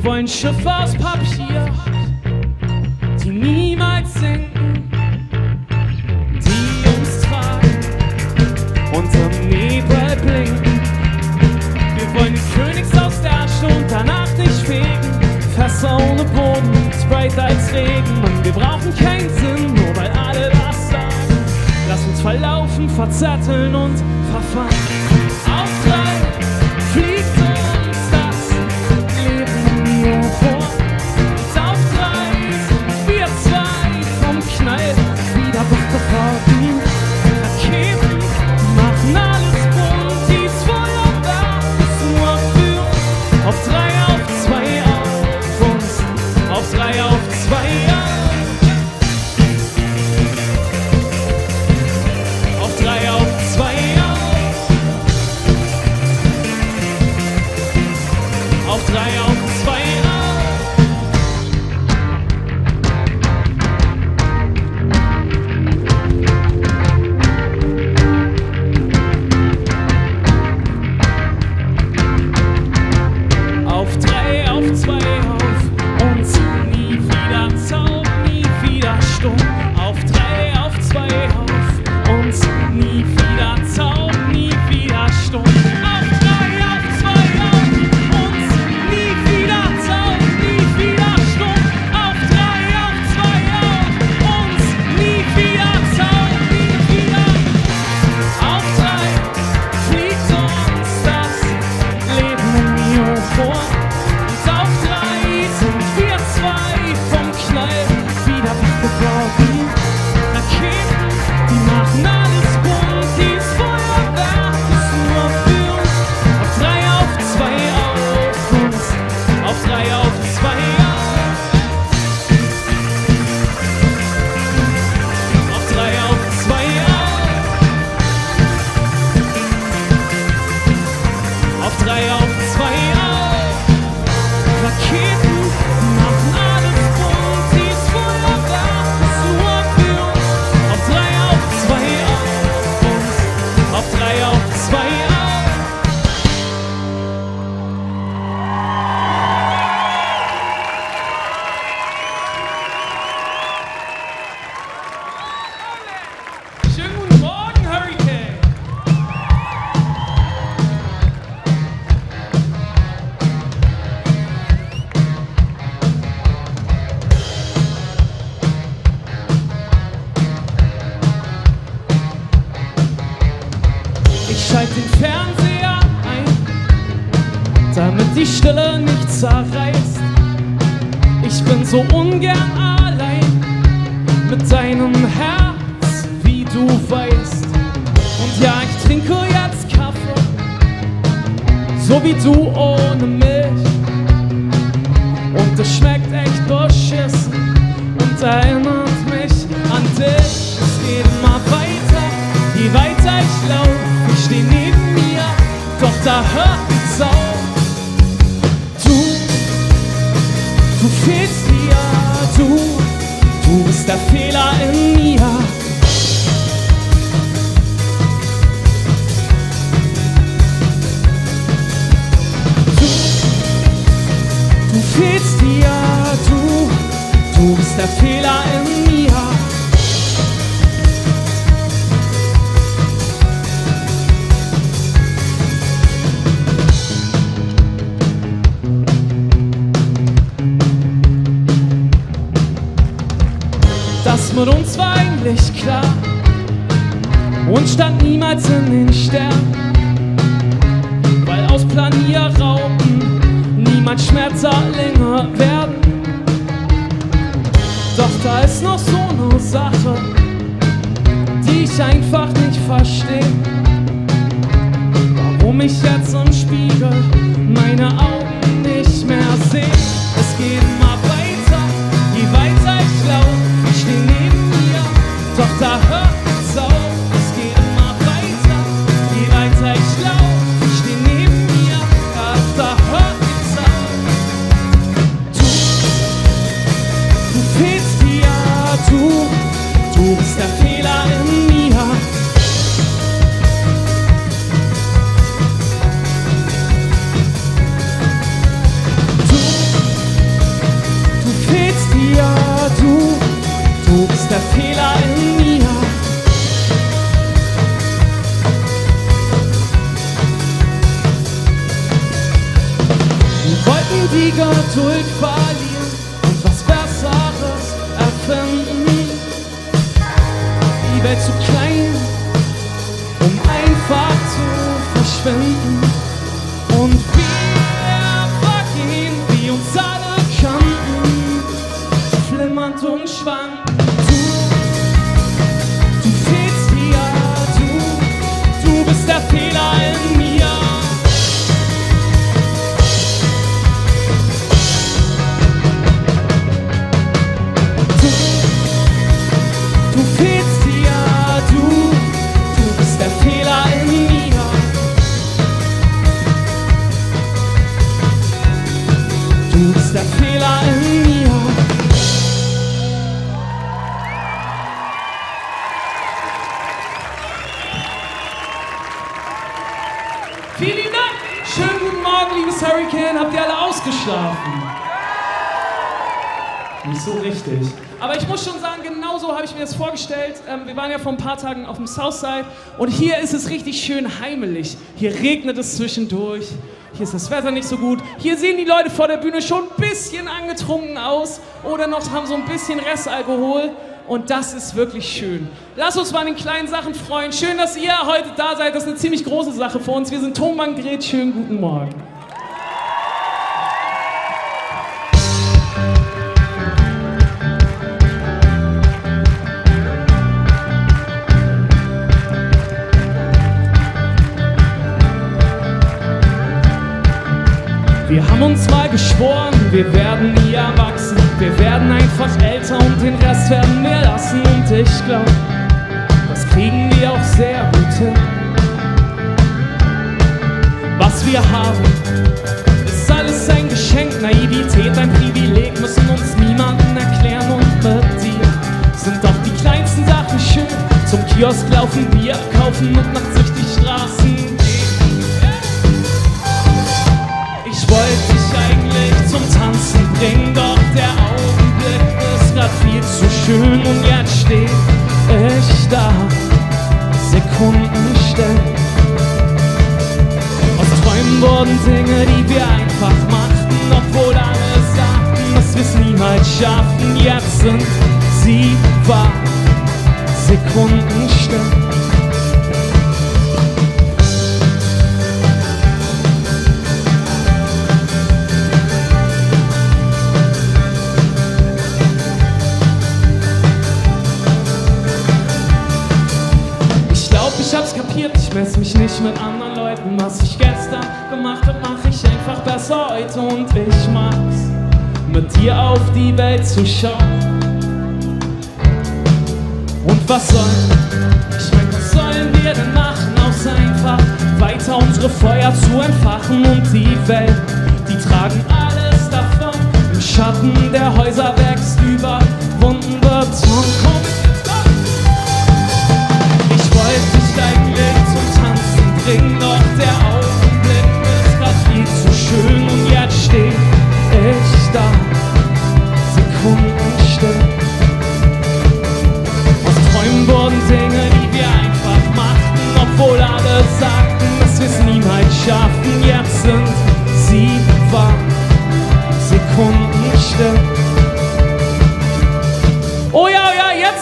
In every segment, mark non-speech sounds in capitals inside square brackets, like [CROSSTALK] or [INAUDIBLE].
Wir wollen Schiffe aus Papier, die niemals sinken, die uns tragen und im Nebel blinken. Wir wollen die Königs aus der Asche und danach dich fegen. Fässer ohne Boden, Sprite als Regen. Und wir brauchen keinen Sinn, nur weil alle das sagen. Lass uns verlaufen, verzetteln und verfangen. Aufreißen! so wie du ohne mich. Und es schmeckt echt beschissen und erinnert mich an dich. Es geht immer weiter, je weiter ich laufe. ich steh neben mir, doch da hört es auf. Du, du fehlst mir, du, du bist der Fehler in mir. fehlst dir, du, du bist der Fehler in mir. Das mit uns war eigentlich klar und stand niemals in den Sternen, weil aus Planierraum niemals Schmetterlinge werden. Doch da ist noch so eine Sache, die ich einfach nicht verstehe. Warum ich jetzt im Spiegel meine Augen nicht mehr sehe. Es geht immer weiter, je weiter ich laufe, ich stehe neben mir, doch da hört's du bist der Fehler in mir. Southside und hier ist es richtig schön heimelig. Hier regnet es zwischendurch. Hier ist das Wetter nicht so gut. Hier sehen die Leute vor der Bühne schon ein bisschen angetrunken aus oder noch haben so ein bisschen Restalkohol. Und das ist wirklich schön. Lass uns mal an den kleinen Sachen freuen. Schön, dass ihr heute da seid. Das ist eine ziemlich große Sache für uns. Wir sind Tonbank. Schönen guten Morgen. Haben uns mal geschworen, wir werden nie erwachsen. Wir werden einfach älter und den Rest werden wir lassen. Und ich glaube, das kriegen wir auch sehr gut hin. Was wir haben, ist alles ein Geschenk. Naivität, ein Privileg, müssen uns niemanden erklären. Und mit dir sind doch die kleinsten Sachen schön. Zum Kiosk laufen, Bier kaufen und nachts durch die Straßen Wollte dich eigentlich zum Tanzen bringen, doch der Augenblick ist grad viel zu schön und jetzt steh ich da, Sekunden still. Aus Träumen wurden Dinge, die wir einfach machten, obwohl alle sagten, dass wir's niemals schaffen. Jetzt sind sie wahr, Sekunden still. Mess mich nicht mit anderen Leuten. Was ich gestern gemacht hab, mach ich einfach besser heute und ich mag's, mit dir auf die Welt zu schauen. Und was sollen, ich mein, was sollen wir denn machen, außer einfach weiter unsere Feuer zu entfachen und die Welt, die tragen alles davon. Im Schatten der Häuser wächst über wunden Beton.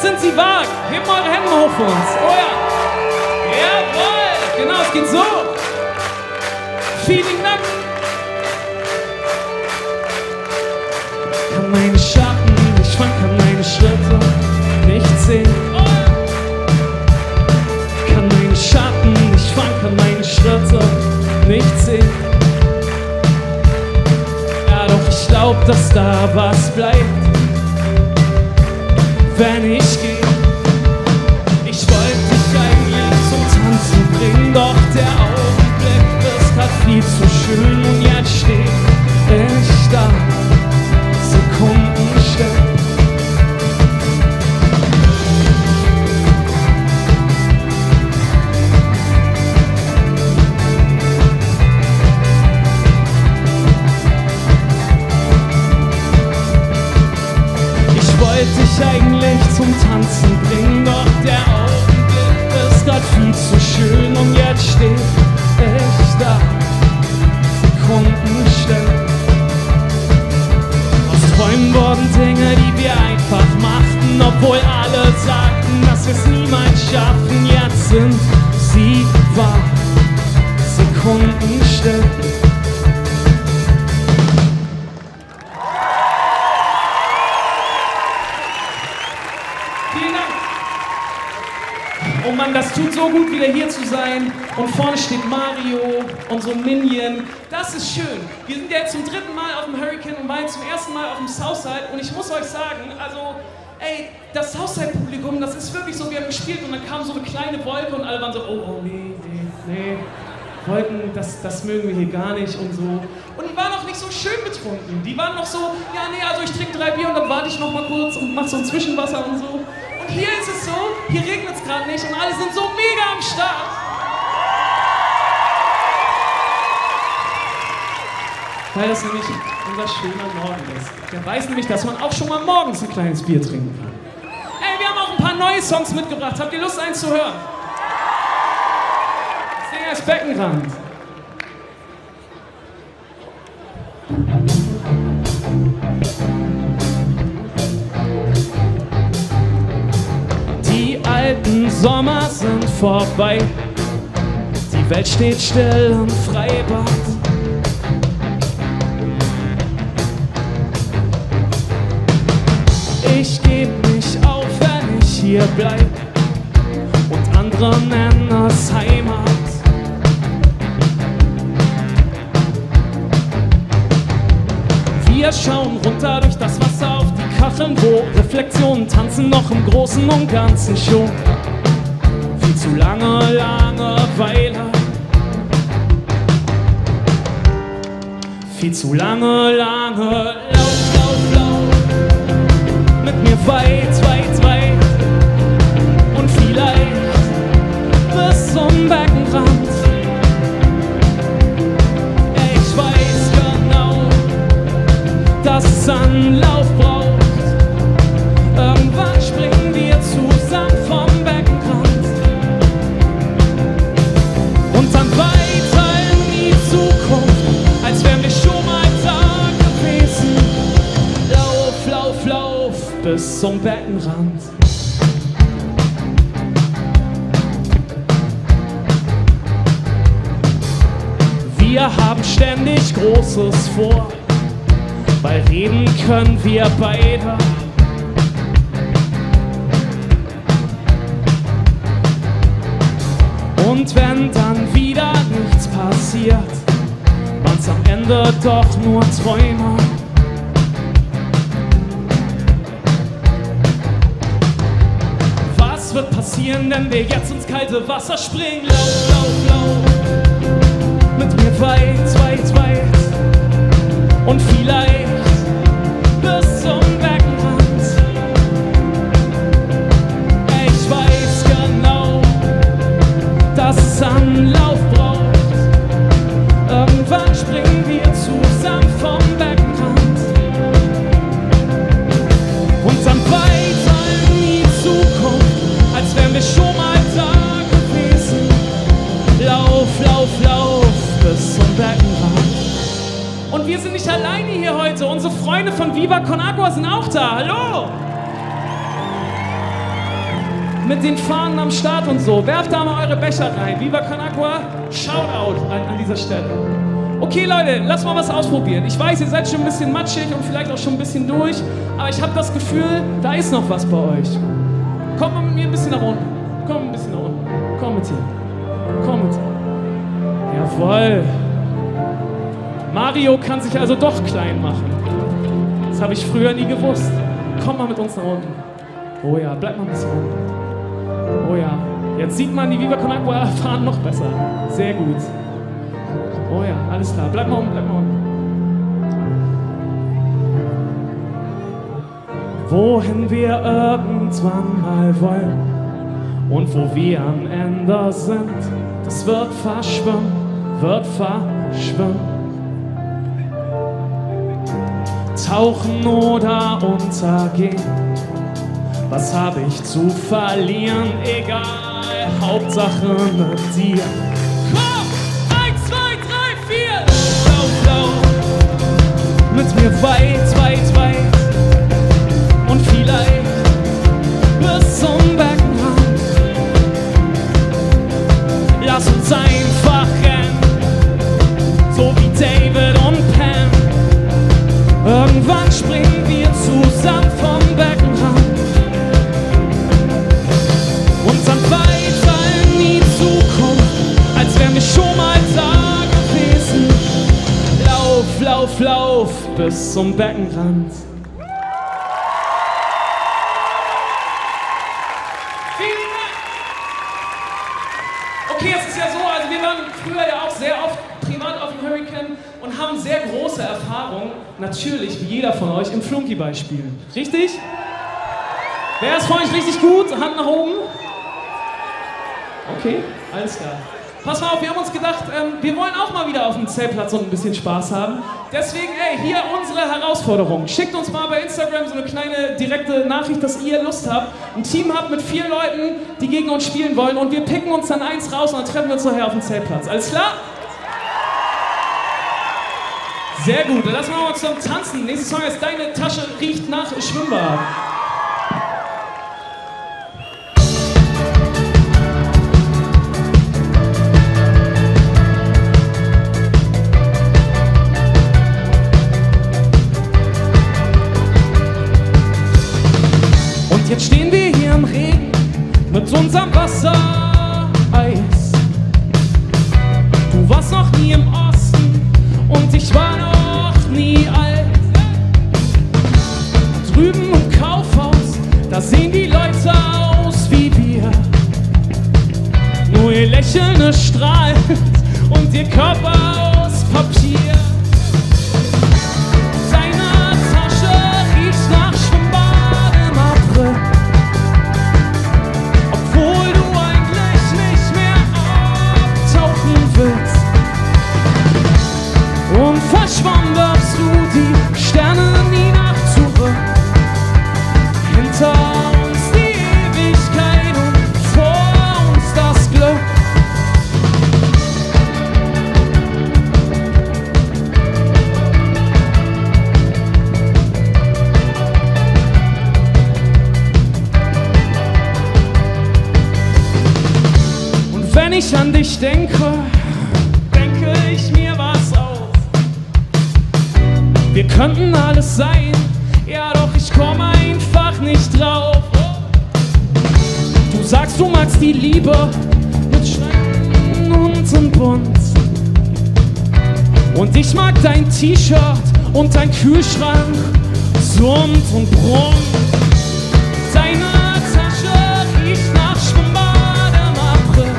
sind sie wagt. Hebt mal eure Hände hoch für uns. Oh ja. Jawohl. Genau, es geht so. Feeling Nacken. Kann meine Schatten nicht fangen, kann meine Schritte nicht sehen. Oh ja. Kann meine Schatten nicht fangen, kann meine Schritte nicht sehen. Ja, doch ich glaub, dass da was bleibt wenn ich gehe. Ich wollte dich eigentlich zum Tanzen bringen, doch der Augenblick ist grad viel zu schön und jetzt steh ich da, Tanzen bringen, doch der Augenblick ist grad viel zu schön und jetzt steh ich da, Sekunden still. Aus Träumen wurden Dinge, die wir einfach machten, obwohl alle sagten, dass wir es niemals schaffen. Jetzt sind sie wahr, Sekunden tut so gut, wieder hier zu sein. Und vorne steht Mario, unsere Minion. Das ist schön. Wir sind jetzt zum dritten Mal auf dem Hurricane und waren zum ersten Mal auf dem Southside. Und ich muss euch sagen, also, ey, das Southside-Publikum, das ist wirklich so, wir haben gespielt und dann kam so eine kleine Wolke und alle waren so, oh, oh nee, nee, nee. Wolken, das, das mögen wir hier gar nicht und so. Und die waren auch nicht so schön betrunken. Die waren noch so, ja, nee, also ich trinke drei Bier und dann warte ich noch mal kurz und mach so ein Zwischenwasser und so. Hier ist es so, hier regnet es gerade nicht und alle sind so mega am Start. Weil das nämlich unser schöner Morgen ist. Der weiß nämlich, dass man auch schon mal morgens ein kleines Bier trinken kann. Ey, wir haben auch ein paar neue Songs mitgebracht. Habt ihr Lust, eins zu hören? Sänger ist Beckenrand. Sommer sind vorbei. Die Welt steht still im Freibad. Ich geb nicht auf, wenn ich hier bleib. Und andere nennen es Heimat. Wir schauen runter durch das Wasser auf die Kacheln, wo Reflexionen tanzen noch im Großen und Ganzen schon. Zu lange Langeweile. Viel zu lange, lange Lauf, Lauf, Lauf. Mit mir weit, weit, weit. Und vielleicht bis zum Beckenrand. Ich weiß genau, dass es Anlauf bis zum Beckenrand. Wir haben ständig Großes vor, weil reden können wir beide. Und wenn dann wieder nichts passiert, waren's am Ende doch nur Träume. Passieren, wenn wir jetzt ins kalte Wasser springen? Lauf, lauf, lauf mit mir weit, weit, weit und vielleicht bis zum Beckenrand. Ich weiß genau, dass es braucht. Nicht alleine hier heute. Unsere Freunde von Viva Con Agua sind auch da. Hallo! Mit den Fahnen am Start und so. Werft da mal eure Becher rein. Viva Con Agua, Shoutout an, an dieser Stelle. Okay, Leute, lass mal was ausprobieren. Ich weiß, ihr seid schon ein bisschen matschig und vielleicht auch schon ein bisschen durch, aber ich habe das Gefühl, da ist noch was bei euch. Kommt mal mit mir ein bisschen nach unten. Komm ein bisschen nach unten. Komm mit hier. Komm mit hier. Jawoll. Mario kann sich also doch klein machen. Das habe ich früher nie gewusst. Komm mal mit uns nach unten. Oh ja, bleib mal ein bisschen unten. Oh ja. Jetzt sieht man die Viva Con Agua fahren noch besser. Sehr gut. Oh ja, alles klar. Bleib mal unten, bleib mal unten. Wohin wir irgendwann mal wollen und wo wir am Ende sind, das wird verschwimmen, wird verschwimmen. Tauchen oder untergehen, was habe ich zu verlieren? Egal, Hauptsache mit dir. mit mir weit, weit, weit und vielleicht bis zum bis zum Beckenrand. Vielen Dank. Okay, es ist ja so, also wir waren früher ja auch sehr oft privat auf dem Hurricane und haben sehr große Erfahrung, natürlich wie jeder von euch, im Flunkyball spielen. Richtig? Wer ist von euch richtig gut? Hand nach oben. Okay, alles klar. Pass mal auf, wir haben uns gedacht, ähm, wir wollen auch mal wieder auf dem Zeltplatz und ein bisschen Spaß haben. Deswegen, ey, hier unsere Herausforderung. Schickt uns mal bei Instagram so eine kleine direkte Nachricht, dass ihr Lust habt, ein Team habt mit vier Leuten, die gegen uns spielen wollen und wir picken uns dann eins raus und dann treffen wir uns nachher auf dem Zeltplatz. Alles klar? Sehr gut, dann lassen wir mal zum Tanzen. Nächster Song ist Deine Tasche riecht nach Schwimmbad. Mit unserem Bund. Und ich mag dein T-Shirt und dein Kühlschrank, summt und brummt. Deine Tasche riecht nach Schwimmbad im April.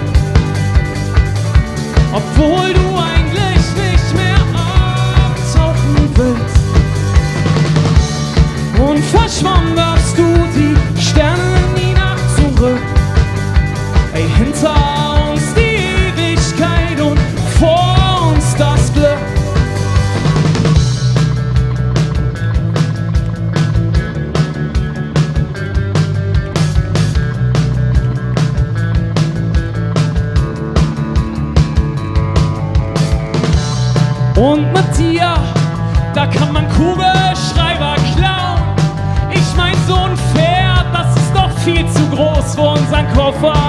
Obwohl du für unseren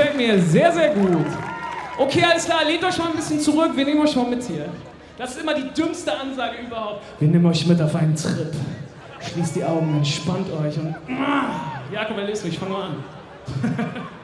gefällt mir sehr, sehr gut. Okay, alles klar, lehnt euch mal ein bisschen zurück, wir nehmen euch mal mit hier. Das ist immer die dümmste Ansage überhaupt. Wir nehmen euch mit auf einen Trip. Schließt die Augen, entspannt euch und... Ah! Jakob, erlöst mich, fang mal an. [LAUGHS]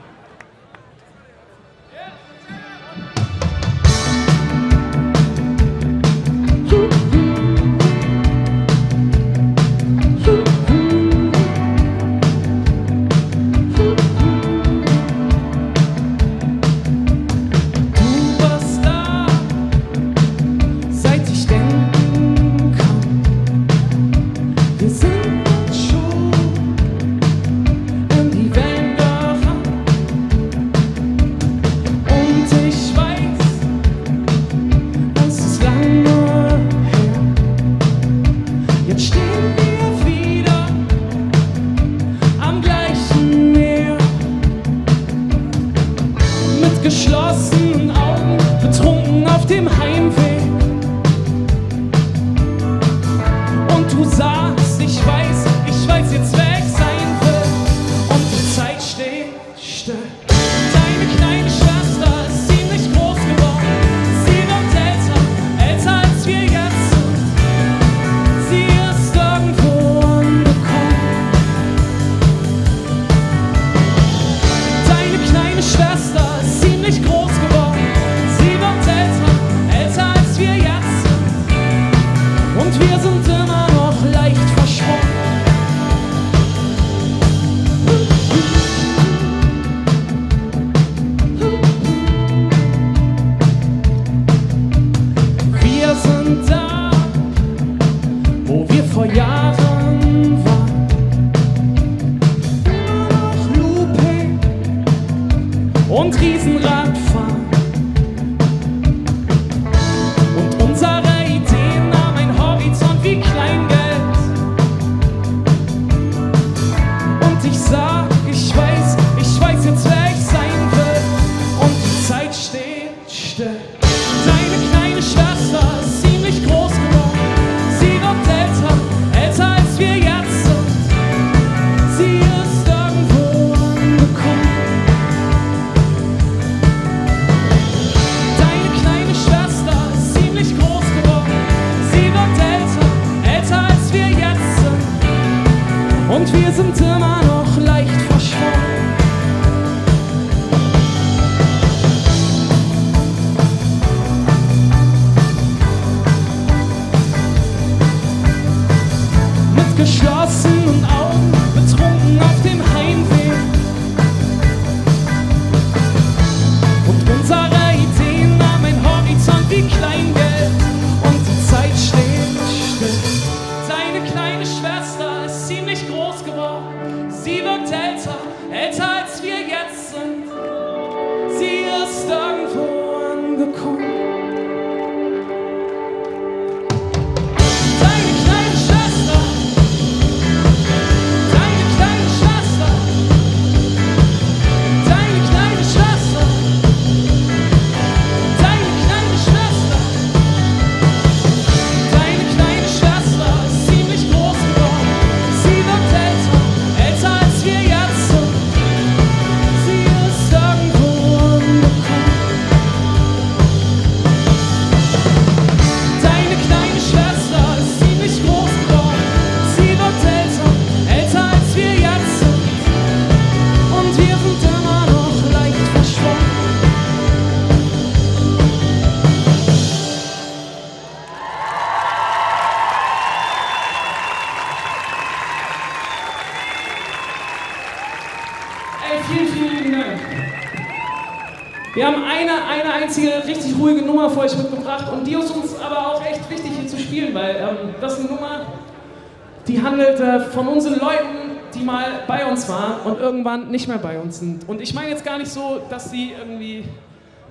Leuten, die mal bei uns waren und irgendwann nicht mehr bei uns sind. Und ich meine jetzt gar nicht so, dass sie irgendwie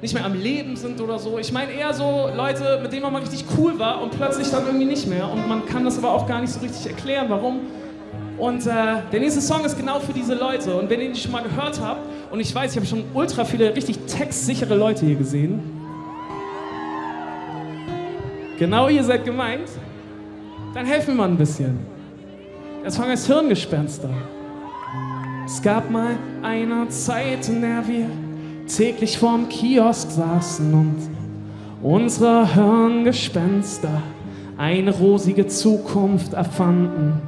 nicht mehr am Leben sind oder so. Ich meine eher so Leute, mit denen man mal richtig cool war und plötzlich dann irgendwie nicht mehr. Und man kann das aber auch gar nicht so richtig erklären, warum. Und äh, der nächste Song ist genau für diese Leute. Und wenn ihr den schon mal gehört habt, und ich weiß, ich habe schon ultra viele richtig textsichere Leute hier gesehen. Genau ihr seid gemeint. Dann helfen wir mal ein bisschen. Jetzt fangen als Hirngespenster. Es gab mal eine Zeit, in der wir täglich vorm Kiosk saßen und unsere Hirngespenster eine rosige Zukunft erfanden.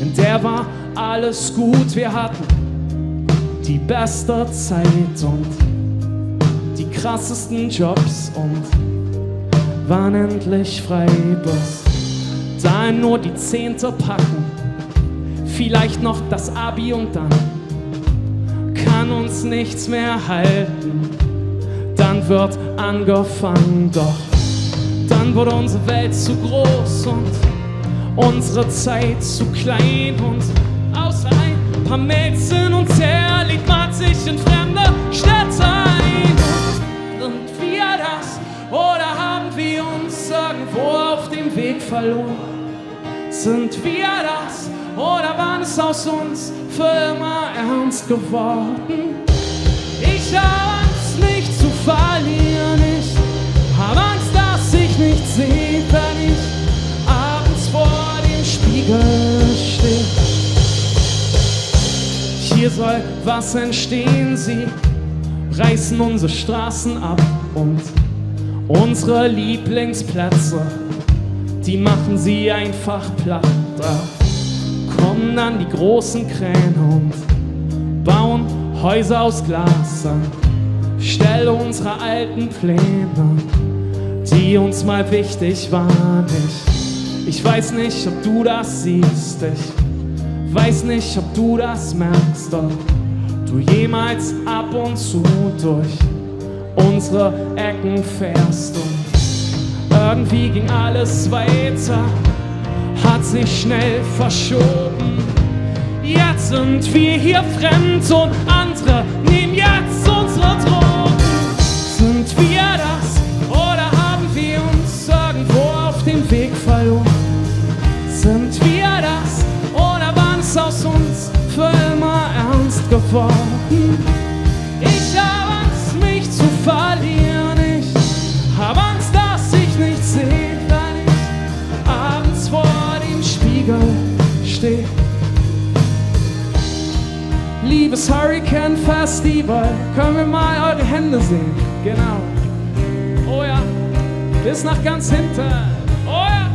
In der war alles gut, wir hatten die beste Zeit und die krassesten Jobs und waren endlich frei. Bis dahin nur die zehnte packen vielleicht noch das Abi und dann kann uns nichts mehr halten. Dann wird angefangen, doch dann wurde unsere Welt zu groß und unsere Zeit zu klein und außer ein paar Mails hin und her liebt man sich in fremde Städte ein. Sind wir das oder haben wir uns irgendwo auf dem Weg verloren? Sind wir das oder waren es aus uns für immer ernst geworden? Ich habe Angst, mich zu verlieren. Ich habe Angst, dass ich nicht sehe, wenn ich abends vor dem Spiegel stehe. Hier soll was entstehen, sie reißen unsere Straßen ab und unsere Lieblingsplätze, die machen sie einfach platt. Kommen dann die großen Kräne und bauen Häuser aus Glas an. Stelle unsere alten Pläne, die uns mal wichtig waren. Ich, ich weiß nicht, ob du das siehst. Ich weiß nicht, ob du das merkst, ob du jemals ab und zu durch unsere Ecken fährst. Und irgendwie ging alles weiter hat sich schnell verschoben. Jetzt sind wir hier fremd und andere nehmen jetzt unsere Drogen. Sind wir das oder haben wir uns irgendwo auf dem Weg verloren? Sind wir das oder waren es aus uns für immer ernst geworden? Liebes Hurricane Festival, können wir mal eure Hände sehen? Genau. Oh ja, bis nach ganz hinten. Oh ja.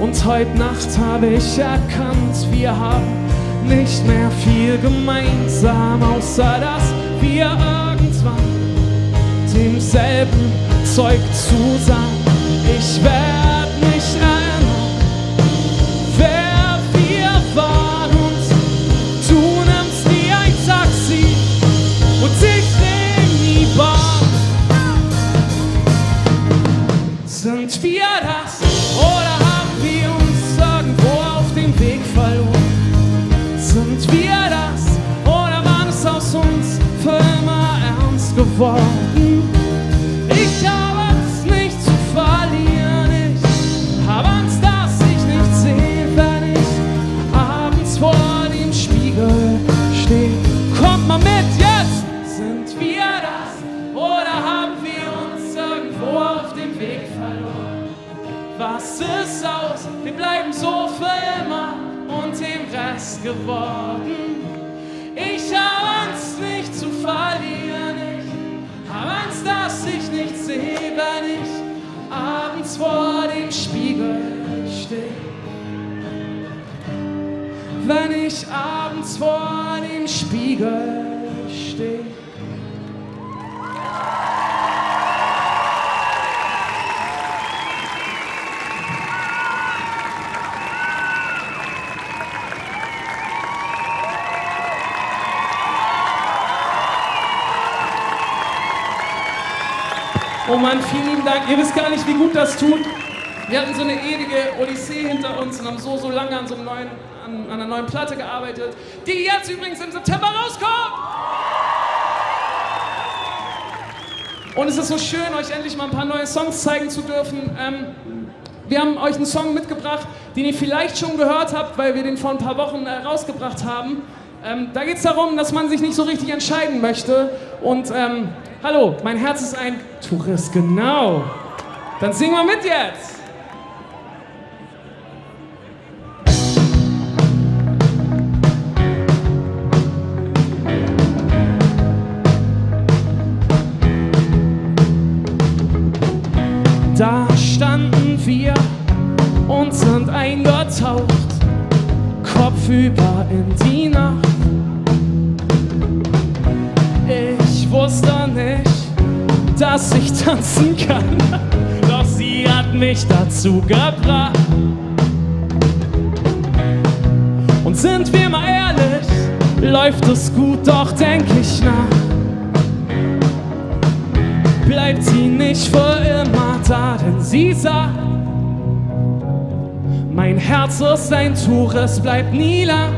Und heute Nacht habe ich erkannt, wir haben nicht mehr viel gemeinsam, außer dass wir irgendwann demselben Zeug zusammen. Ich werd geworden? Ich habe Angst, mich zu verlieren. Ich habe Angst, dass ich nicht sehe, wenn ich abends vor dem Spiegel stehe. Kommt mal mit jetzt! Sind wir das oder haben wir uns irgendwo auf dem Weg verloren? Was ist aus? Wir bleiben so für immer und dem Rest geworden. Vor dem Spiegel stehe. Wenn ich abends vor dem Spiegel stehe. Oh Mann, vielen lieben Dank. Ihr wisst gar nicht, wie gut das tut. Wir hatten so eine ewige Odyssee hinter uns und haben so, so lange an so einem neuen, an, an einer neuen Platte gearbeitet, die jetzt übrigens im September rauskommt. Und es ist so schön, euch endlich mal ein paar neue Songs zeigen zu dürfen. Ähm, wir haben euch einen Song mitgebracht, den ihr vielleicht schon gehört habt, weil wir den vor ein paar Wochen äh, rausgebracht haben. Ähm, da geht es darum, dass man sich nicht so richtig entscheiden möchte. Und ähm, hallo, mein Herz ist ein Tourist, genau. Dann singen wir mit jetzt. Dazu gebracht. Und sind wir mal ehrlich, läuft es gut, doch denk ich nach. Bleibt sie nicht für immer da, denn sie sagt, mein Herz ist ein Tuch, es bleibt nie lang.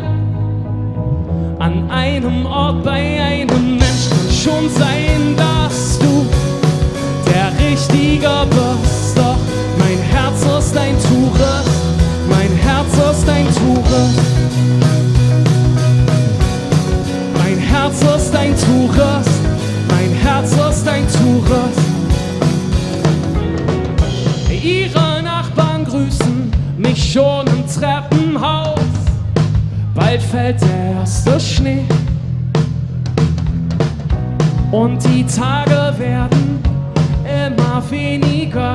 An einem Ort bei einem Mensch kann schon sein, dass du der Richtige bist. Doch ist ein Tuch, mein Herz ist ein Tuch. Mein Herz ist ein Tuch, mein Herz ist ein Tuch. Ihre Nachbarn grüßen mich schon im Treppenhaus. Bald fällt der erste Schnee. Und die Tage werden immer weniger,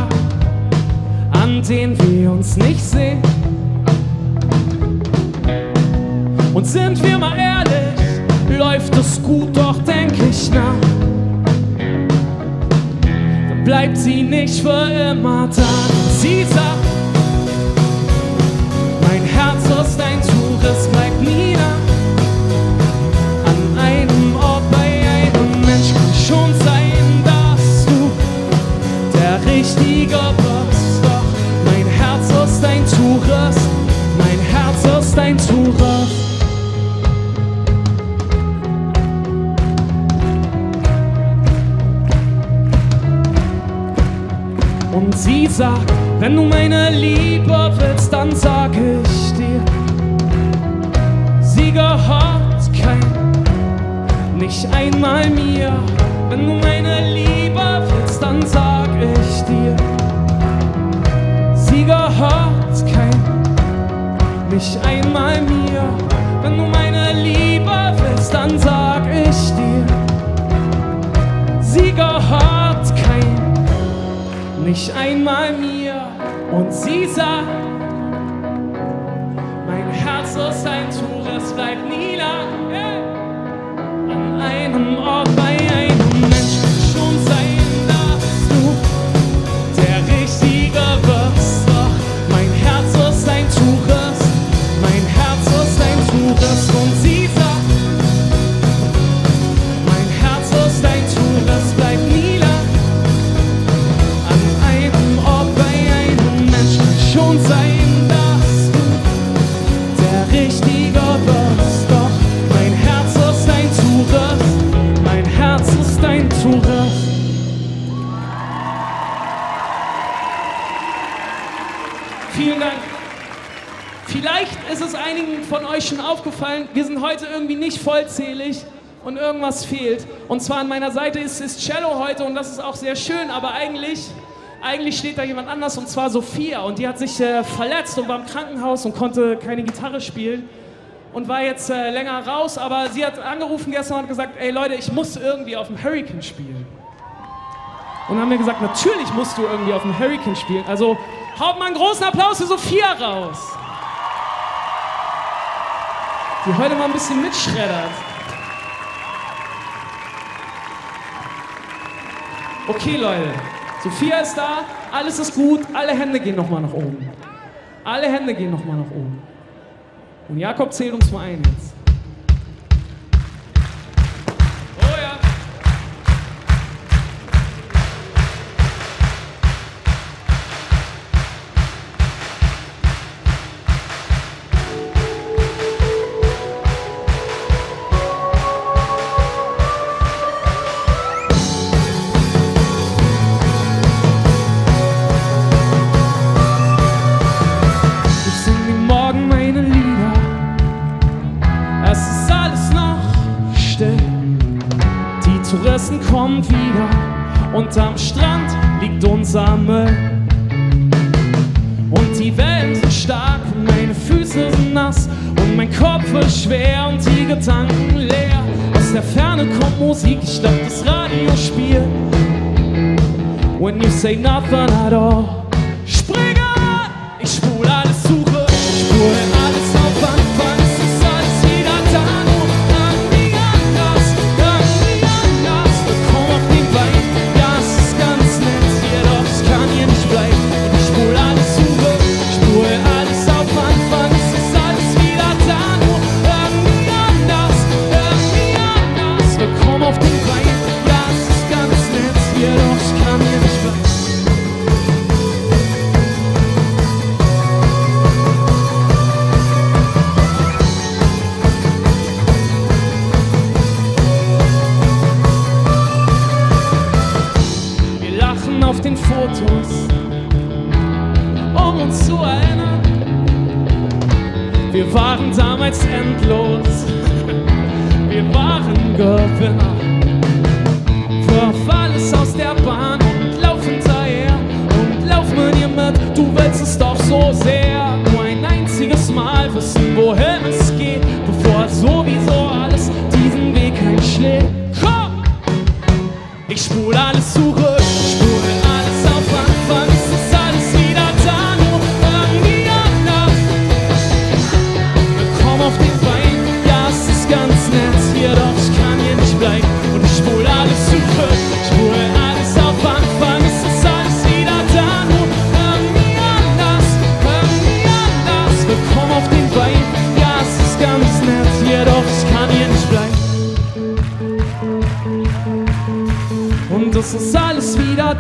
an denen wir uns nicht sehen. Und sind wir mal ehrlich, läuft es gut, doch denk ich nach. Dann bleibt sie nicht für immer da. Sie sagt, mein Herz ist ein Tuch, es bleibt nie da. An einem Ort bei einem Mensch kann schon sein, dass du der Richtige bist. Tuch, mein Herz ist ein Tuch. Und sie sagt, wenn du meine Liebe willst, dann sag ich dir, sie gehört kein, nicht einmal mir. Wenn du meine Liebe willst, dann sag ich dir, sie gehört nicht einmal mir. Wenn du meine Liebe willst, dann sag ich dir, sie gehört kein, nicht einmal mir. Und sie sagt, mein Herz ist ein Tuch, es bleibt nie vollzählig und irgendwas fehlt. Und zwar an meiner Seite ist, ist Cello heute und das ist auch sehr schön, aber eigentlich, eigentlich steht da jemand anders und zwar Sophia und die hat sich äh, verletzt und war im Krankenhaus und konnte keine Gitarre spielen und war jetzt äh, länger raus, aber sie hat angerufen gestern und gesagt, ey Leute, ich muss irgendwie auf dem Hurricane spielen. Und haben wir gesagt, natürlich musst du irgendwie auf dem Hurricane spielen. Also haut mal einen großen Applaus für Sophia raus. Die heute mal ein bisschen mitschreddert. Okay, Leute. Sophia ist da, alles ist gut, alle Hände gehen nochmal nach oben. Alle Hände gehen nochmal nach oben. Und Jakob zählt uns mal ein jetzt.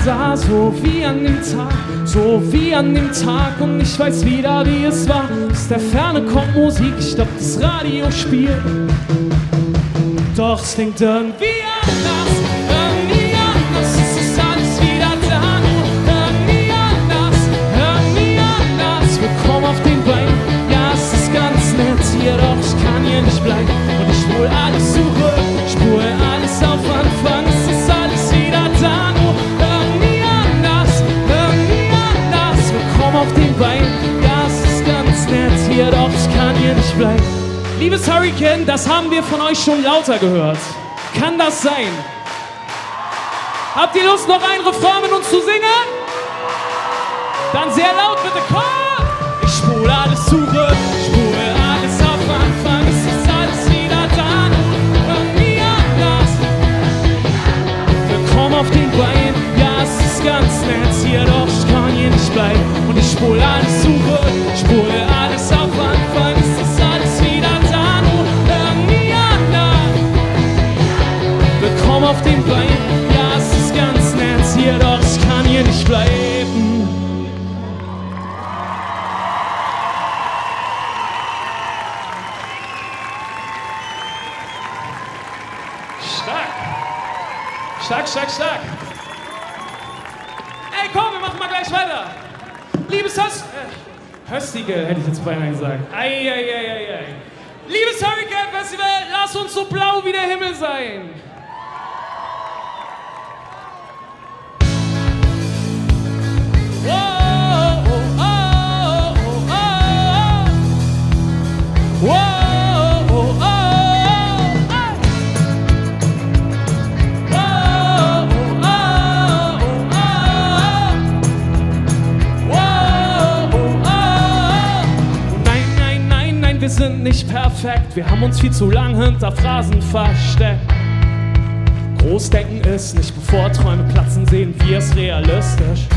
Da, so wie an dem Tag, so wie an dem Tag. Und ich weiß wieder, wie es war. Aus der Ferne kommt Musik, ich glaub, das Radio spielt. Doch es klingt irgendwie anders, irgendwie anders. Es ist alles wieder da, irgendwie anders, irgendwie anders. Willkommen auf den Beinen, ja, es ist ganz nett hier, doch ich kann hier nicht bleiben. Hier nicht bleiben. Liebes Hurricane, das haben wir von euch schon lauter gehört. Kann das sein? Habt ihr Lust, noch ein Refrain mit uns zu singen? Dann sehr laut bitte, Chor! Ich spule alles beinahe gesagt. Wir haben uns viel zu lang hinter Phrasen versteckt. Großdenken ist nicht, bevor Träume platzen, sehen wir es realistisch.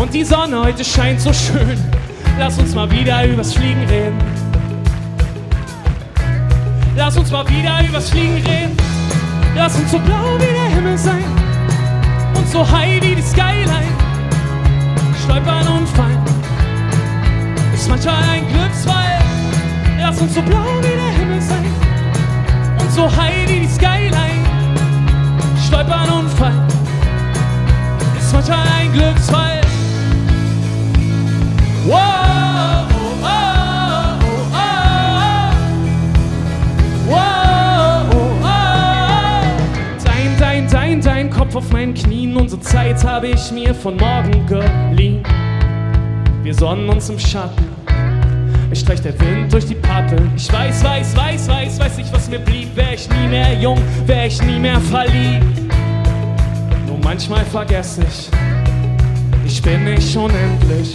Und die Sonne heute scheint so schön. Lass uns mal wieder übers Fliegen reden. Lass uns mal wieder übers Fliegen reden. Lass uns so blau wie der Himmel sein und so high wie die Skyline. Stolpern und fallen ist manchmal ein Glücksfall. Uns so blau wie der Himmel sein und so high wie die Skyline. Stolpern und fallen ist manchmal ein Glücksfall. Wow, oh, oh, oh, oh. Wow, oh, oh. Dein, dein, dein, dein Kopf auf meinen Knien. Unsere Zeit habe ich mir von morgen geliehen. Wir sonnen uns im Schatten. Es streicht der Wind durch die Pappeln. Ich weiß, weiß, weiß, weiß, weiß nicht, was mir blieb. Wär ich nie mehr jung, wär ich nie mehr verliebt. Nur manchmal vergesse ich, ich bin nicht unendlich.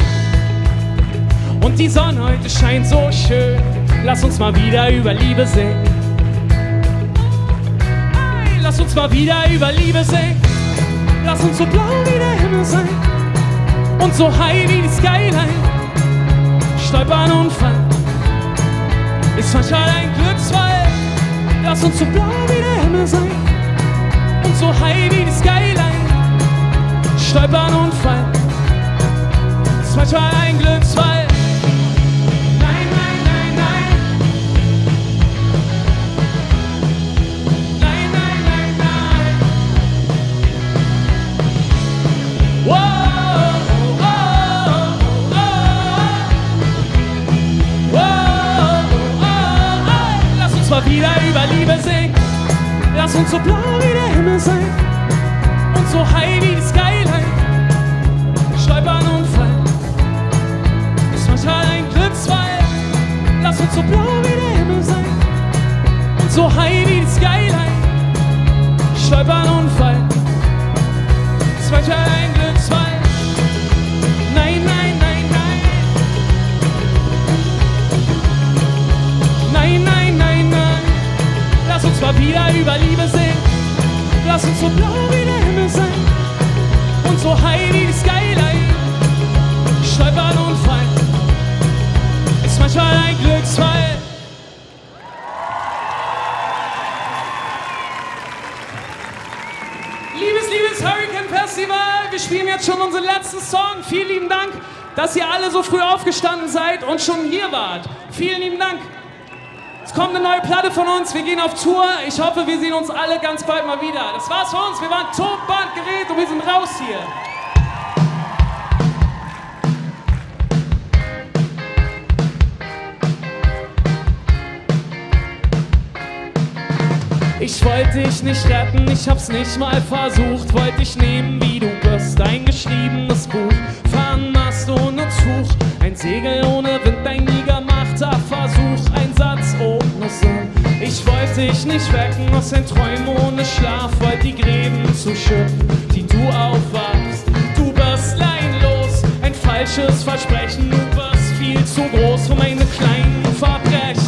Und die Sonne heute scheint so schön. Lass uns mal wieder über Liebe singen. Ey, lass uns mal wieder über Liebe singen. Lass uns so blau wie der Himmel sein. Und so high wie die Skyline. Stolpern und fallen. Ist manchmal ein Glücksfall. Lass uns so blau wie der Himmel sein. Und so high wie die Skyline. Stolpern und fallen. Ist manchmal ein Glücksfall. wieder über Liebe singt. Lass uns so blau wie der Himmel sein. Neue Platte von uns, wir gehen auf Tour. Ich hoffe, wir sehen uns alle ganz bald mal wieder. Das war's für uns, wir waren Tonbandgerät und wir sind raus hier. Ich wollte dich nicht retten, ich hab's nicht mal versucht. Wollte dich nehmen, wie du bist, ein geschriebenes Buch. Fahren Mast ohne Tuch, ein Segel ohne Wind, ein nie gemachter Versuch. Ein Satz Sinn. Ich wollte dich nicht wecken aus den Träumen ohne Schlaf. Wollte die Gräben zuschütten, die du aufwachst. Du bist leinlos, ein falsches Versprechen. Du bist viel zu groß für meine kleinen Verbrechen.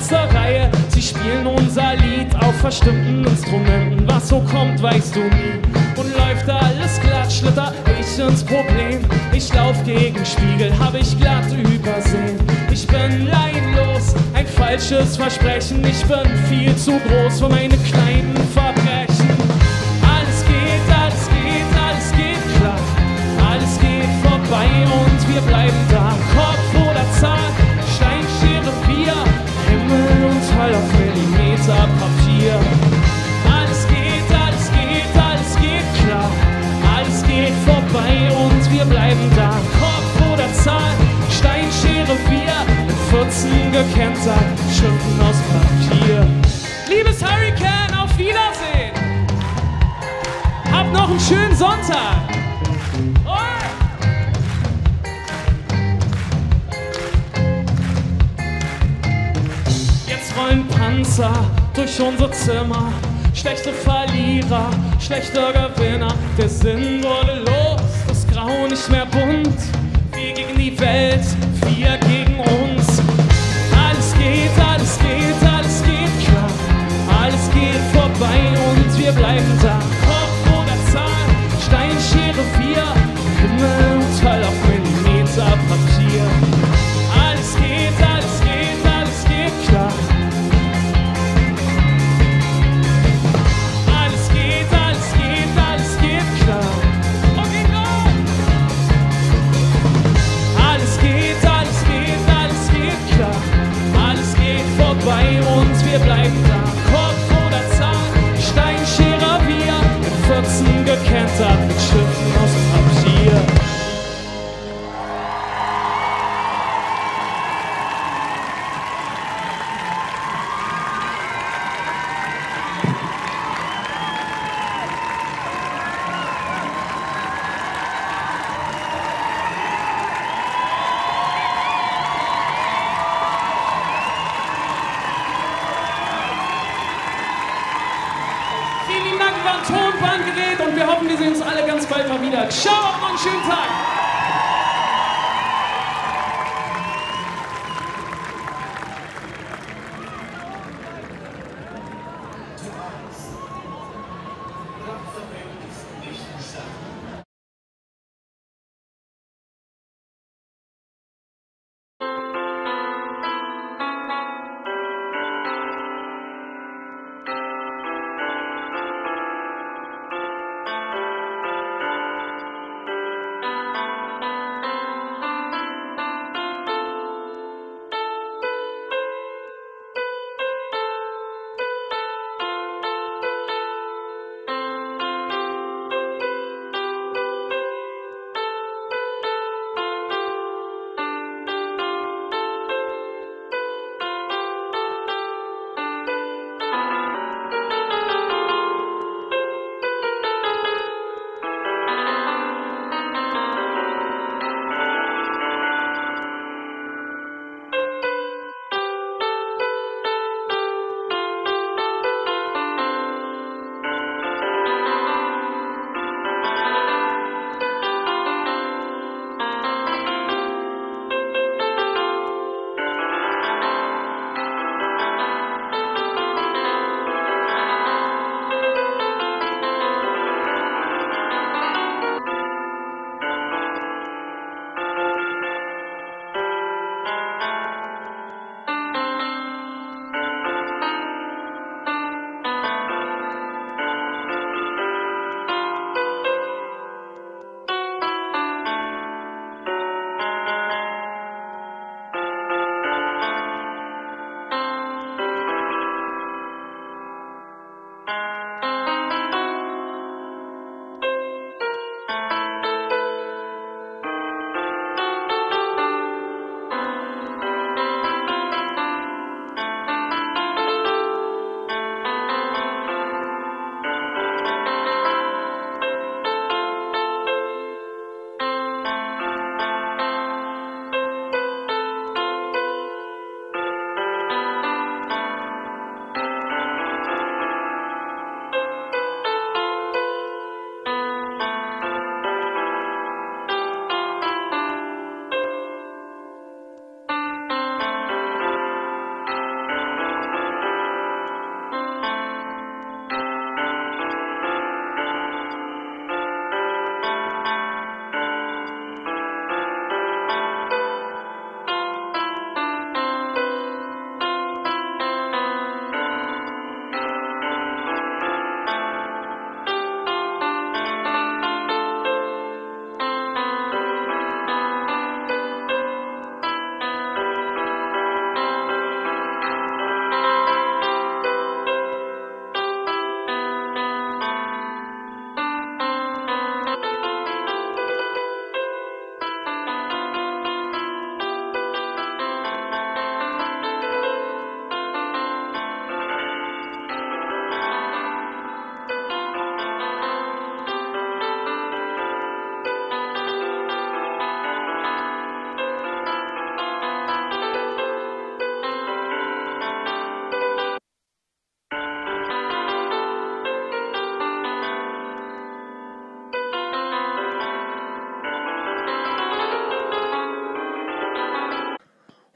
Letzte Reihe, sie spielen unser Lied auf verstimmten Instrumenten. Was so kommt, weißt du nie. Und läuft alles glatt, schlitter ich ins Problem. Ich lauf gegen Spiegel, hab ich glatt übersehen. Ich bin leinlos, ein falsches Versprechen. Ich bin viel zu groß für meine kleinen Zimmer. Schlechte Verlierer, schlechte Gewinner. Der Sinn wurde los, das Grau nicht mehr bunt. Wir gegen die Welt, wir gegen uns. Alles geht, alles geht, alles geht klar. Alles geht vorbei und wir bleiben da. Kopf oder Zahl, Stein, Schere, Vier, Himmel und Hölle Can't stop the shoot.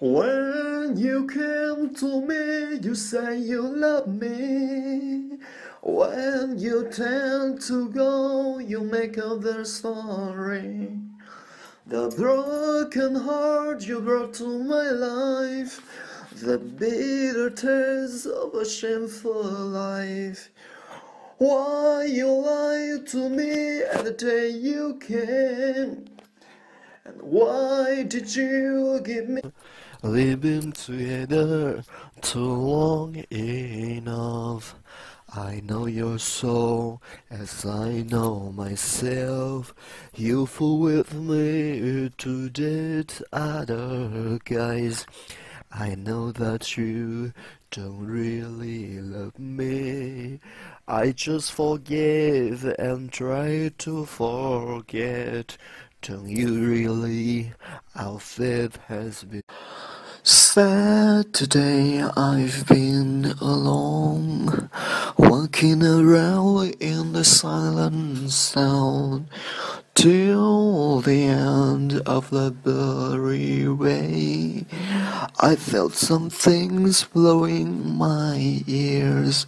When you came to me, you say you love me. When you tend to go, you make up their story. The broken heart you brought to my life, the bitter taste of a shameful life. Why you lied to me at the day you came? And why did you give me? Been together too long enough. I know your soul as I know myself. You fool with me to date other guys. I know that you don't really love me. I just forgive and try to forget. Don't you really? Our faith has been. Sad today I've been alone, walking around in the silent sound till the end of the blurry way. I felt some things blowing my ears.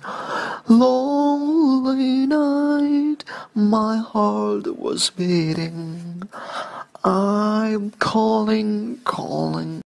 Lonely night, my heart was beating. I'm calling, calling.